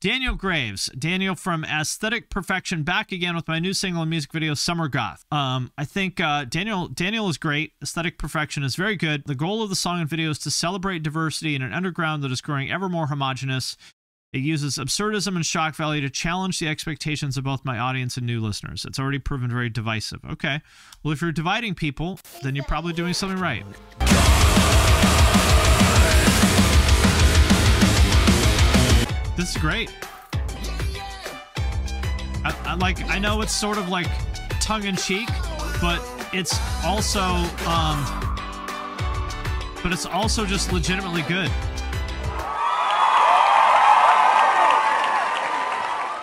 Daniel Graves, Daniel from Aesthetic Perfection, back again with my new single and music video, Summer Goth. Um, I think uh, Daniel Daniel is great. Aesthetic Perfection is very good. The goal of the song and video is to celebrate diversity in an underground that is growing ever more homogenous. It uses absurdism and shock value to challenge the expectations of both my audience and new listeners. It's already proven very divisive. Okay. Well, if you're dividing people, then you're probably doing something right. This is great. I, I like. I know it's sort of like tongue in cheek, but it's also, um, but it's also just legitimately good.